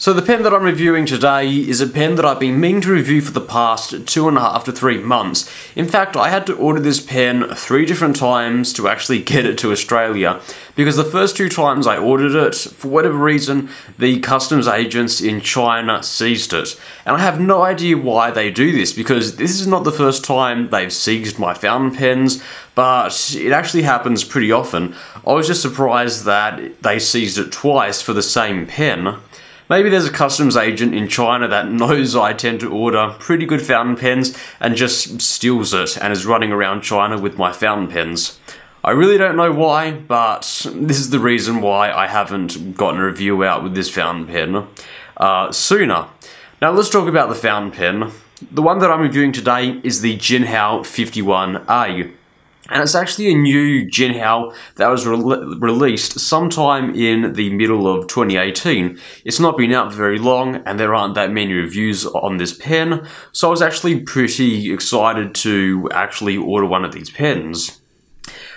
So the pen that I'm reviewing today is a pen that I've been meaning to review for the past two and a half to three months. In fact, I had to order this pen three different times to actually get it to Australia because the first two times I ordered it, for whatever reason, the customs agents in China seized it. And I have no idea why they do this because this is not the first time they've seized my fountain pens, but it actually happens pretty often. I was just surprised that they seized it twice for the same pen. Maybe there's a customs agent in China that knows I tend to order pretty good fountain pens and just steals it and is running around China with my fountain pens. I really don't know why, but this is the reason why I haven't gotten a review out with this fountain pen uh, sooner. Now let's talk about the fountain pen. The one that I'm reviewing today is the Jinhao 51A. And it's actually a new Jinhao that was re released sometime in the middle of 2018. It's not been out very long and there aren't that many reviews on this pen, so I was actually pretty excited to actually order one of these pens.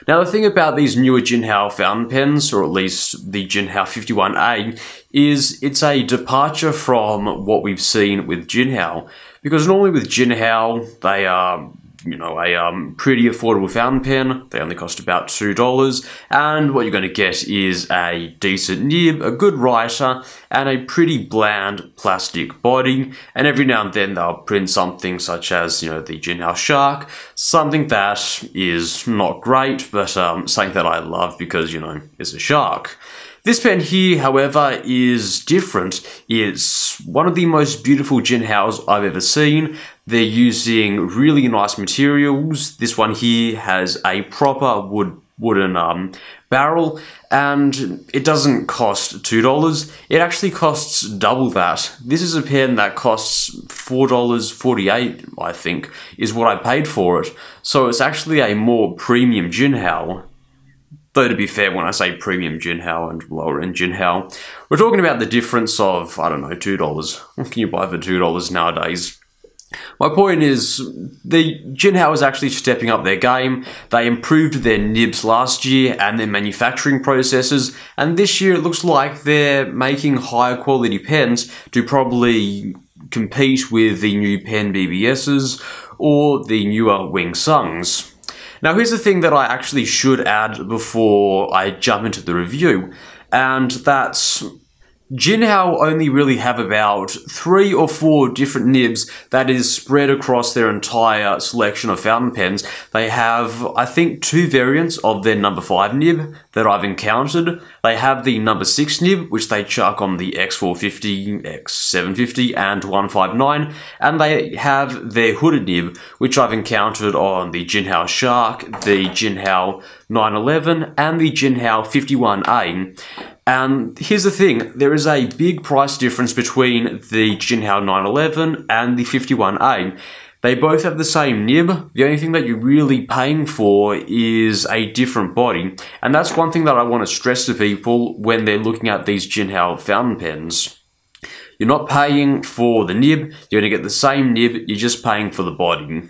Now the thing about these newer Jinhao fountain pens, or at least the Jinhao 51A, is it's a departure from what we've seen with Jinhao. Because normally with Jinhao, they are you know, a um, pretty affordable fountain pen. They only cost about $2. And what you're going to get is a decent nib, a good writer, and a pretty bland plastic body. And every now and then they'll print something such as, you know, the Jinhao Shark, something that is not great, but um, something that I love because, you know, it's a shark. This pen here, however, is different. It's one of the most beautiful Jinhaos I've ever seen. They're using really nice materials. This one here has a proper wood wooden um, barrel and it doesn't cost $2. It actually costs double that. This is a pen that costs $4.48, I think, is what I paid for it. So it's actually a more premium gin Jinhao. Though to be fair, when I say premium Jinhao and lower end Jinhao, we're talking about the difference of, I don't know, $2. What can you buy for $2 nowadays? My point is, the Jinhao is actually stepping up their game. They improved their nibs last year and their manufacturing processes, and this year it looks like they're making higher quality pens to probably compete with the new PenBBSs or the newer Wing Sungs. Now here's the thing that I actually should add before I jump into the review, and that's Jinhao only really have about three or four different nibs that is spread across their entire selection of fountain pens. They have, I think, two variants of their number 5 nib that I've encountered. They have the number 6 nib, which they chuck on the X450, X750, and 159, and they have their hooded nib, which I've encountered on the Jinhao Shark, the Jinhao 911, and the Jinhao 51A. And here's the thing, there is a big price difference between the Jinhao 911 and the 51A. They both have the same nib, the only thing that you're really paying for is a different body. And that's one thing that I want to stress to people when they're looking at these Jinhao fountain pens. You're not paying for the nib, you're going to get the same nib, you're just paying for the body.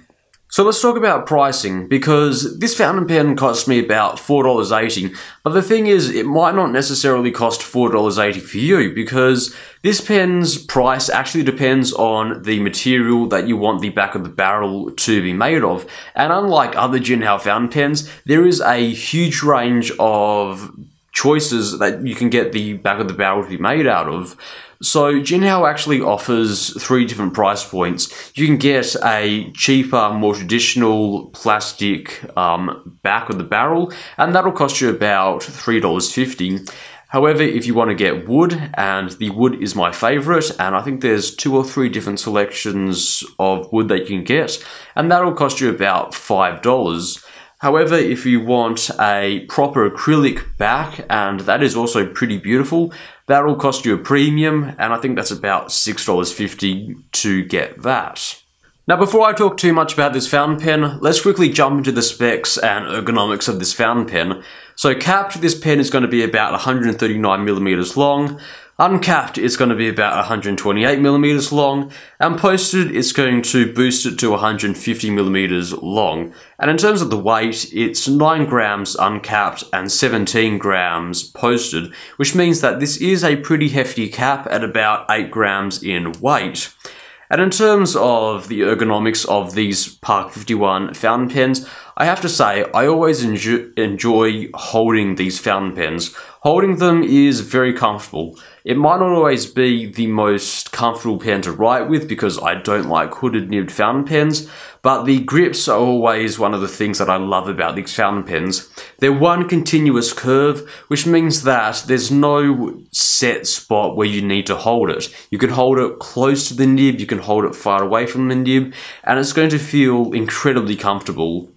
So let's talk about pricing, because this fountain pen cost me about $4.80, but the thing is, it might not necessarily cost $4.80 for you, because this pen's price actually depends on the material that you want the back of the barrel to be made of. And unlike other Jinhao fountain pens, there is a huge range of choices that you can get the back of the barrel to be made out of. So Jinhao actually offers three different price points. You can get a cheaper, more traditional plastic um, back of the barrel, and that'll cost you about $3.50. However, if you want to get wood, and the wood is my favorite, and I think there's two or three different selections of wood that you can get, and that'll cost you about $5. However, if you want a proper acrylic back, and that is also pretty beautiful, that will cost you a premium, and I think that's about $6.50 to get that. Now before I talk too much about this fountain pen, let's quickly jump into the specs and ergonomics of this fountain pen. So capped, this pen is going to be about 139 millimeters long, Uncapped, it's going to be about 128 millimeters long, and posted, it's going to boost it to 150 millimeters long. And in terms of the weight, it's 9 grams uncapped and 17 grams posted, which means that this is a pretty hefty cap at about 8 grams in weight. And in terms of the ergonomics of these Parker 51 fountain pens, I have to say, I always enjoy, holding these fountain pens. Holding them is very comfortable. It might not always be the most comfortable pen to write with because I don't like hooded nibbed fountain pens, but the grips are always one of the things that I love about these fountain pens. They're one continuous curve, which means that there's no set spot where you need to hold it. You can hold it close to the nib, you can hold it far away from the nib, and it's going to feel incredibly comfortable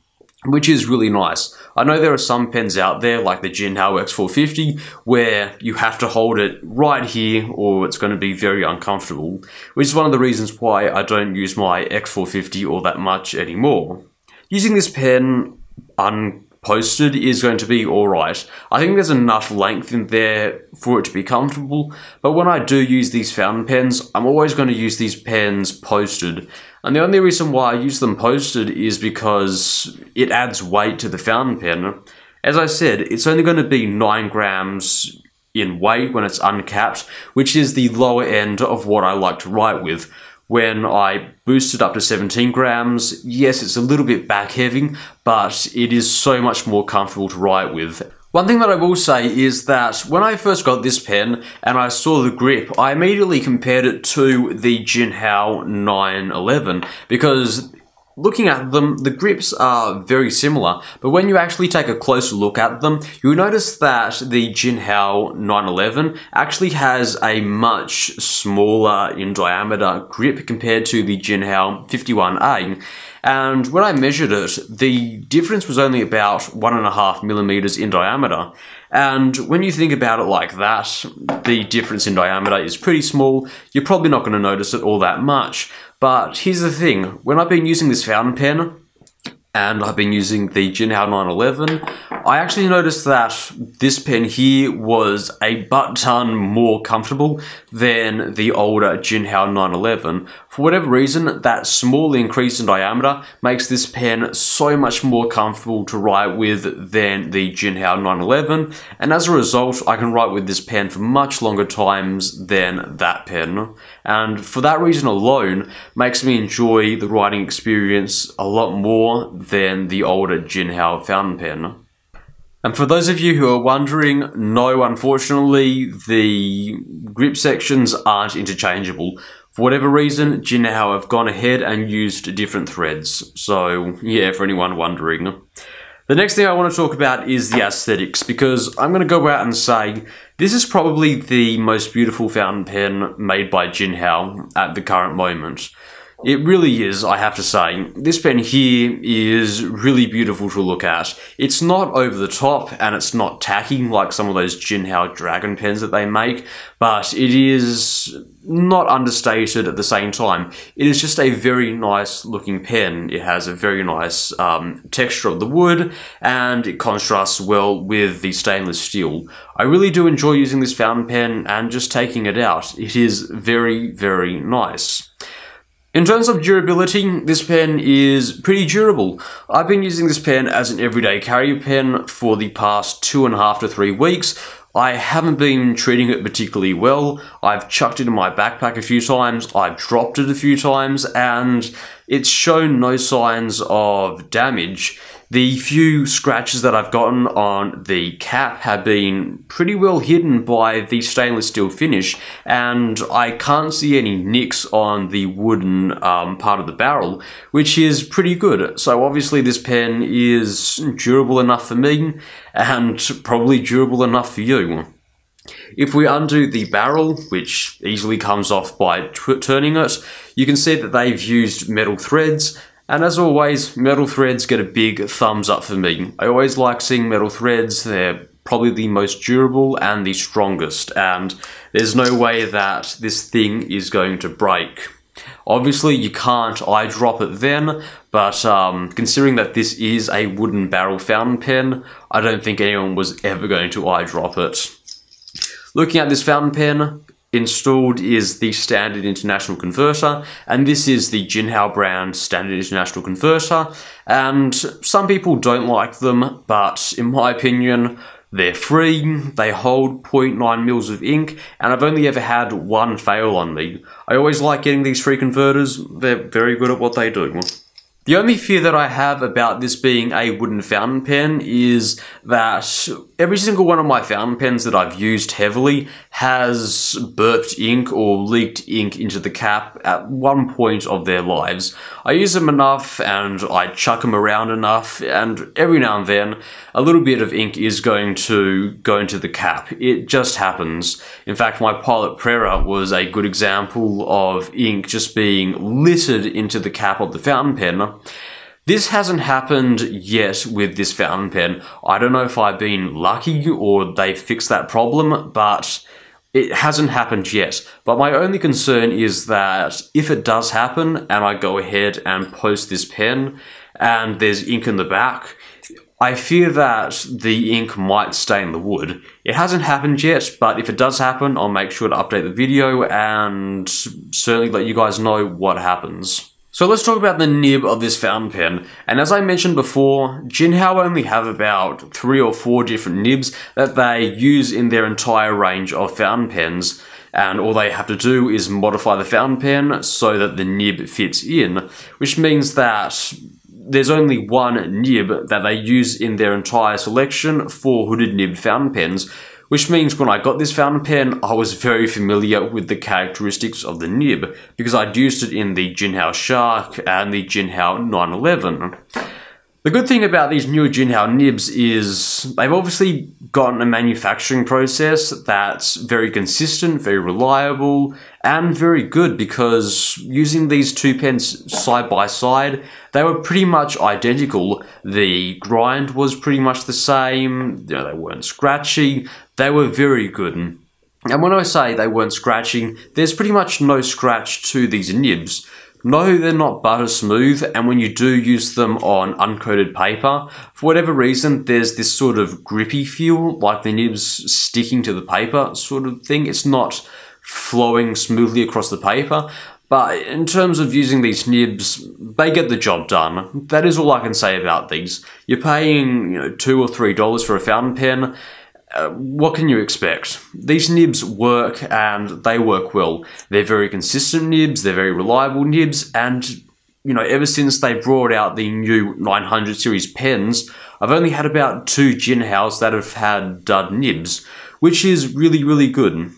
which is really nice. I know there are some pens out there, like the Jinhao X450, where you have to hold it right here or it's going to be very uncomfortable, which is one of the reasons why I don't use my X450 all that much anymore. Using this pen unposted is going to be alright. I think there's enough length in there for it to be comfortable, but when I do use these fountain pens, I'm always going to use these pens posted and the only reason why I use them posted is because it adds weight to the fountain pen. As I said, it's only going to be 9 grams in weight when it's uncapped, which is the lower end of what I like to write with. When I boost it up to 17 grams, yes, it's a little bit back heavy, but it is so much more comfortable to write with. One thing that I will say is that when I first got this pen and I saw the grip, I immediately compared it to the Jinhao 911 because Looking at them, the grips are very similar, but when you actually take a closer look at them, you'll notice that the Jinhao 911 actually has a much smaller in diameter grip compared to the Jinhao 51A. And when I measured it, the difference was only about one and a half millimeters in diameter. And when you think about it like that, the difference in diameter is pretty small. You're probably not going to notice it all that much. But here's the thing, when I've been using this fountain pen, and I've been using the Jinhao 911, I actually noticed that this pen here was a butt ton more comfortable than the older Jinhao 911. For whatever reason, that small increase in diameter makes this pen so much more comfortable to write with than the Jinhao 911, and as a result, I can write with this pen for much longer times than that pen. And for that reason alone, makes me enjoy the writing experience a lot more than the older Jinhao fountain pen. And for those of you who are wondering, no, unfortunately, the grip sections aren't interchangeable. For whatever reason, Jinhao have gone ahead and used different threads. So, yeah, for anyone wondering. The next thing I want to talk about is the aesthetics, because I'm going to go out and say this is probably the most beautiful fountain pen made by Jinhao at the current moment. It really is, I have to say. This pen here is really beautiful to look at. It's not over the top and it's not tacky like some of those Jinhao Dragon pens that they make, but it is not understated at the same time. It is just a very nice looking pen. It has a very nice um, texture of the wood and it contrasts well with the stainless steel. I really do enjoy using this fountain pen and just taking it out. It is very, very nice. In terms of durability, this pen is pretty durable. I've been using this pen as an everyday carry pen for the past two and a half to three weeks. I haven't been treating it particularly well. I've chucked it in my backpack a few times, I've dropped it a few times, and it's shown no signs of damage. The few scratches that I've gotten on the cap have been pretty well hidden by the stainless steel finish, and I can't see any nicks on the wooden um, part of the barrel, which is pretty good. So obviously this pen is durable enough for me, and probably durable enough for you. If we undo the barrel, which easily comes off by turning it, you can see that they've used metal threads and as always, metal threads get a big thumbs up for me. I always like seeing metal threads, they're probably the most durable and the strongest, and there's no way that this thing is going to break. Obviously, you can't eyedrop it then, but um, considering that this is a wooden barrel fountain pen, I don't think anyone was ever going to eyedrop it. Looking at this fountain pen, installed is the standard international converter, and this is the Jinhao brand standard international converter. And some people don't like them, but in my opinion, they're free, they hold 0.9 mils of ink, and I've only ever had one fail on me. I always like getting these free converters, they're very good at what they do. The only fear that I have about this being a wooden fountain pen is that every single one of my fountain pens that I've used heavily has burped ink or leaked ink into the cap at one point of their lives. I use them enough and I chuck them around enough and every now and then a little bit of ink is going to go into the cap. It just happens. In fact, my Pilot Prera was a good example of ink just being littered into the cap of the fountain pen this hasn't happened yet with this fountain pen. I don't know if I've been lucky or they fixed that problem, but it hasn't happened yet. But my only concern is that if it does happen and I go ahead and post this pen and there's ink in the back, I fear that the ink might stain the wood. It hasn't happened yet, but if it does happen, I'll make sure to update the video and certainly let you guys know what happens. So let's talk about the nib of this fountain pen. And as I mentioned before, Jinhao only have about three or four different nibs that they use in their entire range of fountain pens. And all they have to do is modify the fountain pen so that the nib fits in, which means that there's only one nib that they use in their entire selection for hooded nib fountain pens, which means when I got this fountain pen, I was very familiar with the characteristics of the nib, because I'd used it in the Jinhao Shark and the Jinhao 911. The good thing about these newer Jinhao nibs is they've obviously gotten a manufacturing process that's very consistent, very reliable, and very good because using these two pens side by side, they were pretty much identical. The grind was pretty much the same, you know, they weren't scratchy, they were very good. And when I say they weren't scratching, there's pretty much no scratch to these nibs. No, they're not butter smooth, and when you do use them on uncoated paper, for whatever reason, there's this sort of grippy feel, like the nibs sticking to the paper sort of thing. It's not flowing smoothly across the paper. But in terms of using these nibs, they get the job done. That is all I can say about these. You're paying, you know, two or three dollars for a fountain pen, uh, what can you expect? These nibs work and they work well. They're very consistent nibs, they're very reliable nibs, and you know, ever since they brought out the new 900 series pens, I've only had about two gin Jinhaos that have had dud nibs, which is really, really good.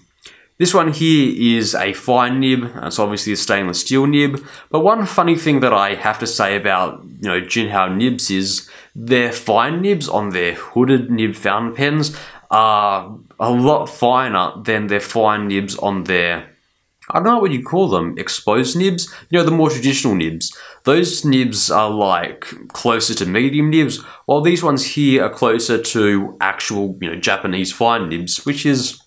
This one here is a fine nib, it's obviously a stainless steel nib, but one funny thing that I have to say about, you know, Jinhao nibs is their fine nibs on their hooded nib fountain pens are a lot finer than their fine nibs on their I don't know what you call them, exposed nibs? You know, the more traditional nibs. Those nibs are like closer to medium nibs, while these ones here are closer to actual, you know, Japanese fine nibs, which is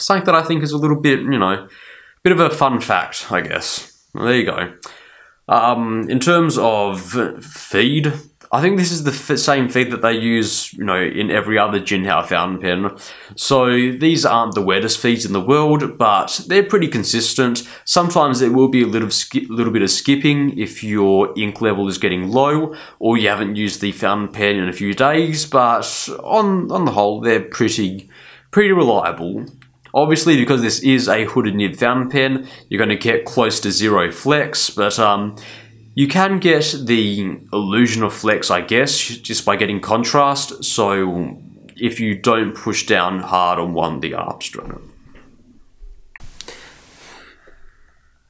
something that I think is a little bit, you know, bit of a fun fact, I guess. There you go. Um, in terms of feed, I think this is the same feed that they use, you know, in every other Jinhao fountain pen. So these aren't the wettest feeds in the world, but they're pretty consistent. Sometimes there will be a little, little bit of skipping if your ink level is getting low, or you haven't used the fountain pen in a few days, but on, on the whole, they're pretty, pretty reliable. Obviously, because this is a hooded nib fountain pen, you're going to get close to zero flex, but um, you can get the illusion of flex, I guess, just by getting contrast. So if you don't push down hard on one, the upstroke.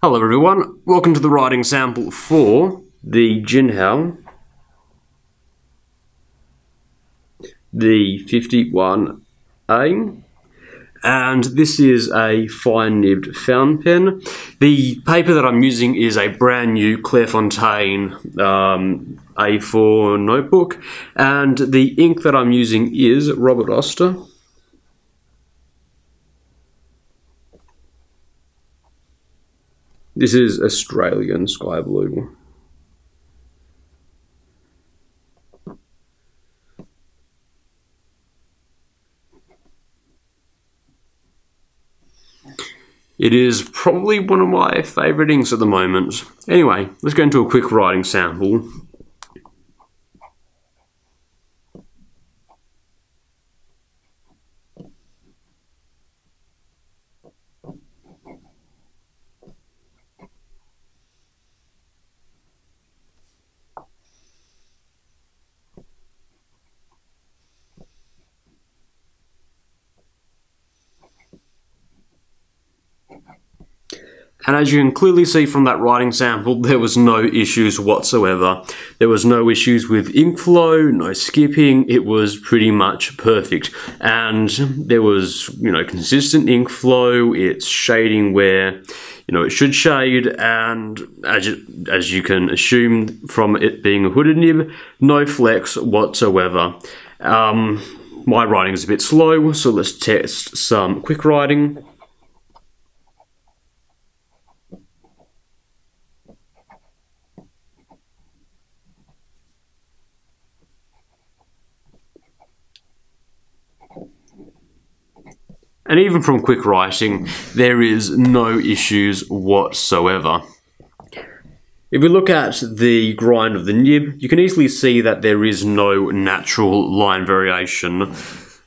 Hello everyone, welcome to the writing sample for the Jinhao, the 51A, and this is a fine nibbed fountain pen. The paper that I'm using is a brand new Clairefontaine um, A4 notebook, and the ink that I'm using is Robert Oster. This is Australian sky blue. It is probably one of my favourite inks at the moment. Anyway, let's go into a quick writing sample. And as you can clearly see from that writing sample, there was no issues whatsoever. There was no issues with ink flow, no skipping, it was pretty much perfect. And there was, you know, consistent ink flow, it's shading where, you know, it should shade, and as you, as you can assume from it being a hooded nib, no flex whatsoever. Um, my writing is a bit slow, so let's test some quick writing. And even from quick writing, there is no issues whatsoever. If we look at the grind of the nib, you can easily see that there is no natural line variation.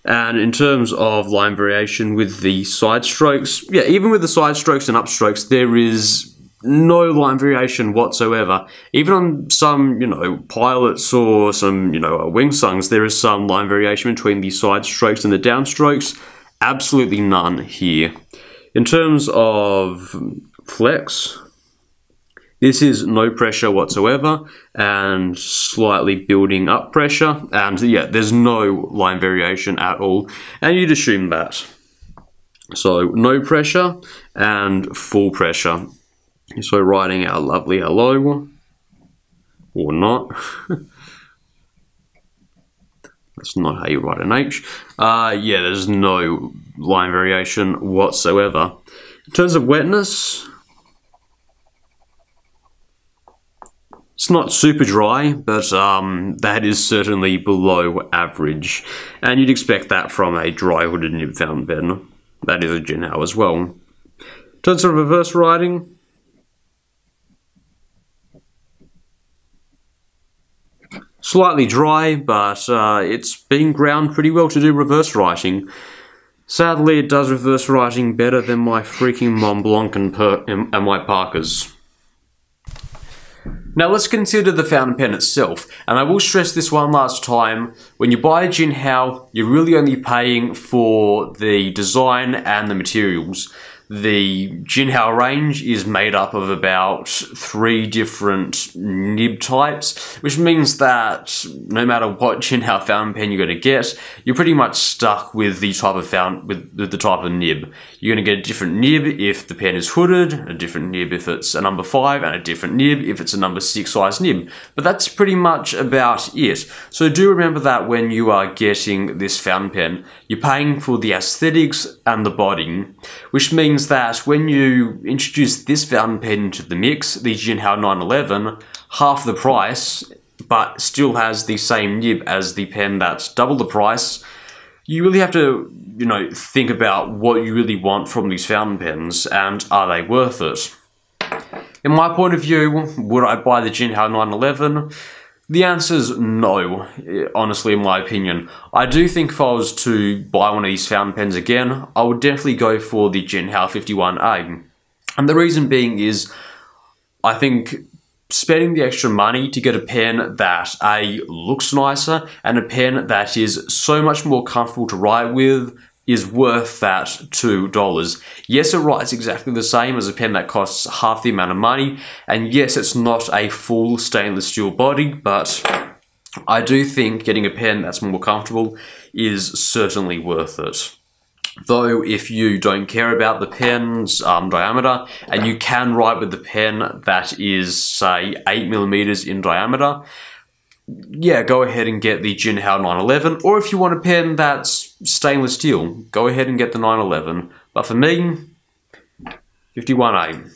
And in terms of line variation with the side strokes, yeah, even with the side strokes and upstrokes, there is no line variation whatsoever. Even on some, you know, pilots or some, you know, wing sungs, there is some line variation between the side strokes and the downstrokes absolutely none here. In terms of flex, this is no pressure whatsoever and slightly building up pressure. And yeah, there's no line variation at all. And you'd assume that. So no pressure and full pressure. So writing our lovely hello or not. That's not how you write an H. Uh, yeah, there's no line variation whatsoever. In terms of wetness, it's not super dry, but um, that is certainly below average. And you'd expect that from a dry hooded nib fountain pen. That is a Jinhao as well. In terms of reverse writing, Slightly dry, but uh, it's been ground pretty well to do reverse writing. Sadly, it does reverse writing better than my freaking Mont Blanc and, and my Parkers. Now let's consider the fountain pen itself, and I will stress this one last time, when you buy a Jinhao, you're really only paying for the design and the materials the Jinhao range is made up of about three different nib types, which means that no matter what Jinhao fountain pen you're going to get, you're pretty much stuck with the type of fountain with, the type of nib. You're going to get a different nib if the pen is hooded, a different nib if it's a number five, and a different nib if it's a number six size nib. But that's pretty much about it. So do remember that when you are getting this fountain pen, you're paying for the aesthetics and the body, which means that when you introduce this fountain pen into the mix, the Jinhao 911, half the price, but still has the same nib as the pen that's double the price, you really have to, you know, think about what you really want from these fountain pens and are they worth it. In my point of view, would I buy the Jinhao 911? The answer is no, honestly, in my opinion. I do think if I was to buy one of these fountain pens again, I would definitely go for the Jinhao 51A. And the reason being is, I think spending the extra money to get a pen that A, looks nicer, and a pen that is so much more comfortable to write with, is worth that $2. Yes, it writes exactly the same as a pen that costs half the amount of money, and yes, it's not a full stainless steel body, but I do think getting a pen that's more comfortable is certainly worth it. Though, if you don't care about the pen's um, diameter, and you can write with the pen that is, say, 8mm in diameter, yeah, go ahead and get the Jinhao 911. Or if you want a pen that's stainless steel, go ahead and get the 911. But for me, 51A.